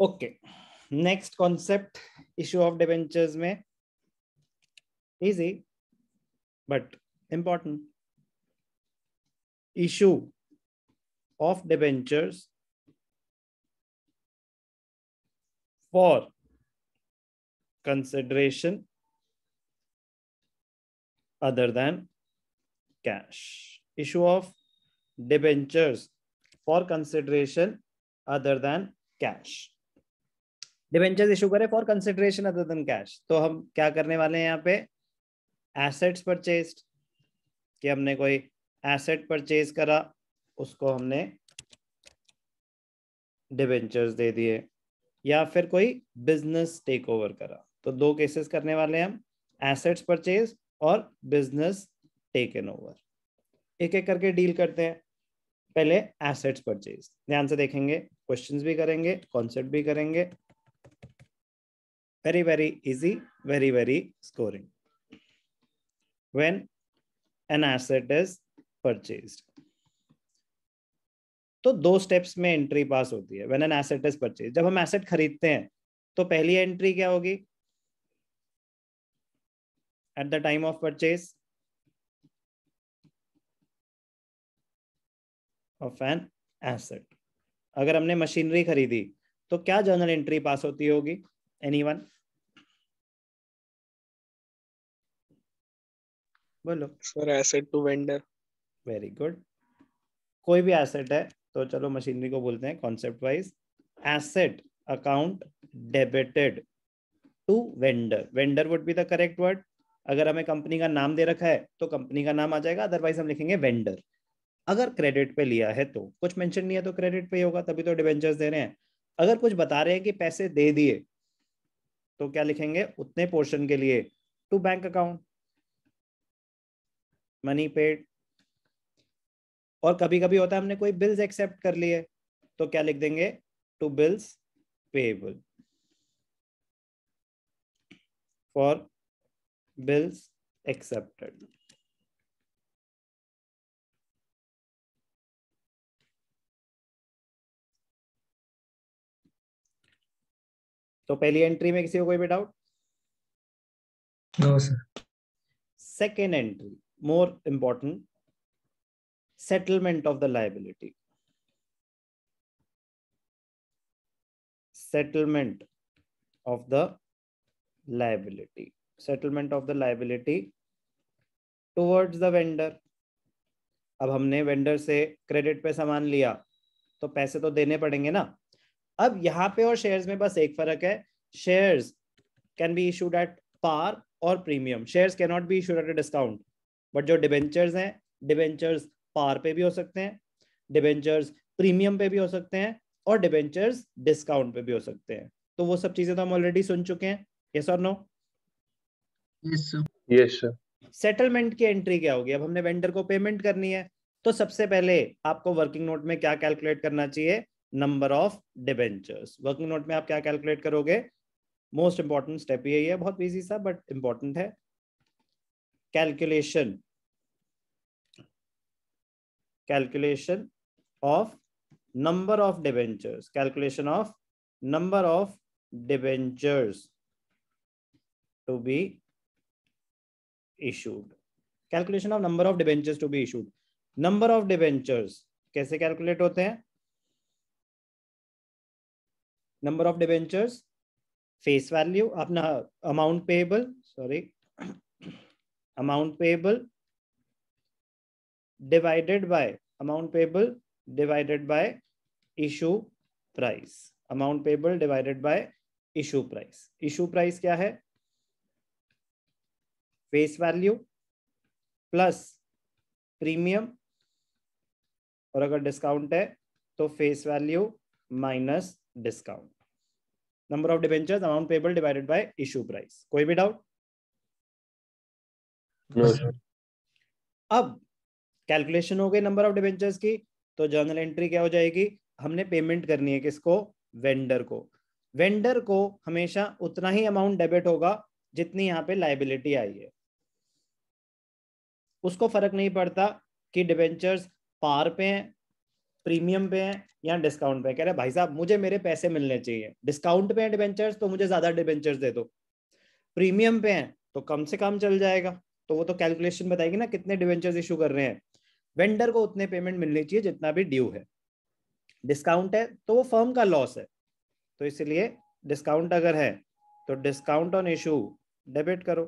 Okay next concept issue of debentures में easy but important issue of debentures for consideration other than cash issue of debentures for consideration other than cash debentures issue करें for consideration other than cash तो हम क्या करने वाले हैं यहाँ पे? एसेट्स परचेज कि हमने कोई एसेट परचेज करा, उसको हमने डिबेंचर्स दे दिए। या फिर कोई बिज़नेस टेक ओवर करा। तो दो केसेस करने वाले हैं हम एसेट्स परचेज और बिज़नेस टेक एन ओवर एक एक करके डील करते हैं। पहले एसेट्स परचेज ध्यान से देखेंगे क्वेश्चंस भी करेंगे कॉन्सेप्ट भी करेंगे। Very very easy very very scoring when an asset is purchased तो दो स्टेप्स में एंट्री पास होती है। When an asset is purchase जब हम एसेट खरीदते हैं तो पहली एंट्री क्या होगी? At the time of purchase of an asset अगर हमने मशीनरी खरीदी तो क्या जर्नल एंट्री पास होती होगी? एनीवन बोलो। Sir asset to vendor very good कोई भी एसेट है तो चलो मशीनरी को बोलते हैं concept wise asset account debited to vendor vendor would be the correct word अगर हमें कंपनी का नाम दे रखा है तो कंपनी का नाम आ जाएगा अदरवाइज़ हम लिखेंगे वेंडर अगर क्रेडिट पे लिया है तो कुछ मेंशन नहीं है तो क्रेडिट पे ही होगा तभी तो डिवेंचर्स दे रहे हैं। अगर कुछ बता रहे हैं कि पैसे दे दिए तो क्या लिखेंगे? उतने पोर्शन के लिए। To bank account, money paid. और कभी कभी होता है हमने कोई बिल्स एक्सेप्ट कर लिए तो क्या लिख देंगे? To bills payable for bills accepted. तो पहली एंट्री में किसी को कोई भी doubt no sir second entry more important settlement of the liability settlement of the liability. Settlement of the liability towards the vendor अब हमने वेंडर से क्रेडिट पे सामान लिया तो पैसे तो देने पड़ेंगे ना? अब यहाँ पे और शेयर्स में बस एक फ़र्क है। Shares can be issued at par और premium shares can not be issued at discount but जो डिबेंचर्स हैं डिबेंचर्स पार पे भी हो सकते हैं डिबेंचर्स प्रीमियम पे भी हो सकते हैं और डिबेंचर्स डिस्काउंट पे भी हो सकते हैं। तो वो सब चीज़ें तो हम ऑलरेडी सुन चुके हैं। यस और नो यस सेटलमेंट की एंट्री क्या होगी? अब हमने वेंडर को पेमेंट करनी है। तो सबसे पहले आपको वर्किंग नोट में क्या कैलकुलेट करना चाहिए? Number of debentures working note में आप क्या कैलकुलेट करोगे? मोस्ट इंपॉर्टेंट स्टेप यही है, बहुत इजी सा बट इंपॉर्टेंट है। Calculation calculation of number of debentures calculation of number of debentures to be issued. Calculation of number of debentures to be issued. Number of debentures कैसे calculate होते हैं? Number of debentures face value अपना amount payable sorry amount payable divided by amount payable divided by issue price amount payable divided by issue price issue price क्या है? Face value plus premium और अगर discount है तो face value minus discount number of debentures amount payable divided by issue price कोई भी doubt अब calculation हो गई नंबर ऑफ़ डिबेंचर्स की तो जर्नल एंट्री क्या हो जाएगी? हमने पेमेंट करनी है किसको? वेंडर को. वेंडर को हमेशा उतना ही अमाउंट डेबिट होगा जितनी यहाँ पे लाइबिलिटी आई है. उसको फ़र्क नहीं पड़ता कि डिबेंचर्स पार पे हैं प्रीमियम पे है या डिस्काउंट पे कह रहे भाई साहब, मुझे मेरे पैसे मिलने चाहिए। डिस्काउंट पे है डिबेंचर्स तो मुझे ज़्यादा डिबेंचर्स दे दो। प्रीमियम पे है तो कम से कम चल जाएगा। तो वो तो कैलकुलेशन बताएगी ना कितने डिवेंचर्स इशू कर रहे हैं। वेंडर को उतने पेमेंट मिलनी चाहिए जितना भी ड्यू है। डिस्काउंट है तो वो फर्म का लॉस है। तो इसलिए डिस्काउंट अगर है तो डिस्काउंट ऑन इशू डेबिट करो।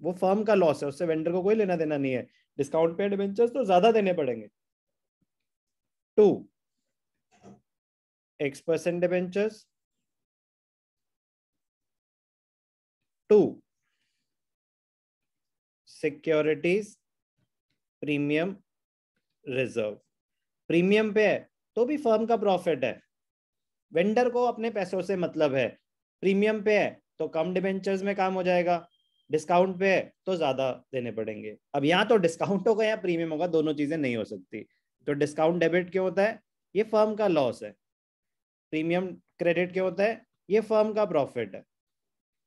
वो फर्म का लॉस है, उससे वेंडर को कोई लेना देना नहीं है। डिस्काउंट पे डिवेंचर्स तो ज़्यादा देने पड़ेंगे। To, x percent debentures to, securities, premium reserve. Premium पे है तो भी फर्म का प्रॉफिट है। वेंडर को अपने पैसों से मतलब है। प्रीमियम पे है तो कम डिबेंचर्स में काम हो जाएगा। डिस्काउंट पे है तो ज़्यादा देने पड़ेंगे। अब यहाँ तो डिस्काउंट होगा या प्रीमियम होगा, दोनों चीज़ें नहीं हो सकती। तो डिस्काउंट डेबिट क्यों होता है? ये फर्म का लॉस है। प्रीमियम क्रेडिट क्यों होता है? ये फर्म का प्रॉफिट है।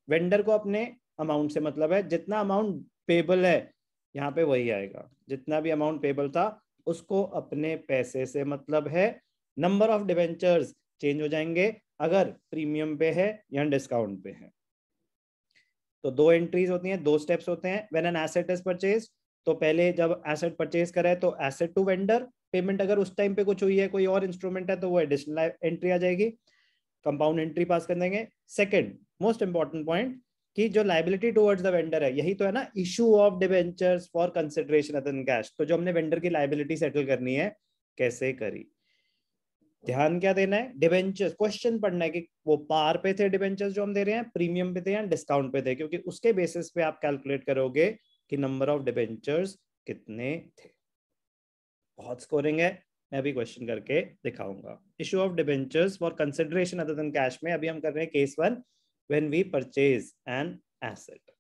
वेंडर को अपने अमाउंट से मतलब है, जितना अमाउंट पेबल है, यहाँ पे वही आएगा। जितना भी अमाउंट पेबल था, उसको अपने पैसे से मतलब है नंबर ऑफ़ डिवेंचर्स चेंज हो जाएँगे अगर प्रीमियम पे है या डिस्काउंट पे है। तो दो एंट्रीज होती हैं, दो स्टेप्स होते हैं। When an asset is purchase तो पहले जब एसेट परचेज करे तो एसेट टू वेंडर पेमेंट अगर उस टाइम पे कुछ हुई है, कोई और इंस्ट्रूमेंट है तो वो एडिशनल एंट्री आ जाएगी। कंपाउंड एंट्री पास कर देंगे। सेकेंड मोस्ट इंपॉर्टेंट पॉइंट कि जो लाइबिलिटी टुवर्ड्स द वेंडर है, यही तो है ना issue of debentures for consideration other cash तो जो हमने वेंडर की लाइबिलिटी सेटल करनी है, कैसे करी? ध्यान क्या देना है? डिवेंचर्स क्वेश्चन पढ़ना है कि वो पार पे थे डिवेंचर्स जो हम दे रहे हैं प्रीमियम पे थे या डिस्काउंट पे थे? क्योंकि उसके बेसिस पे आप कैलकुलेट करोगे कि नंबर ऑफ़ डिवेंचर्स कितने थे। बहुत स्कोरिंग है, मैं अभी क्वेश्चन करके दिखाऊँगा। Issue of debentures for consideration other than cash में अभी हम कर रहे हैं case one when we purchase an asset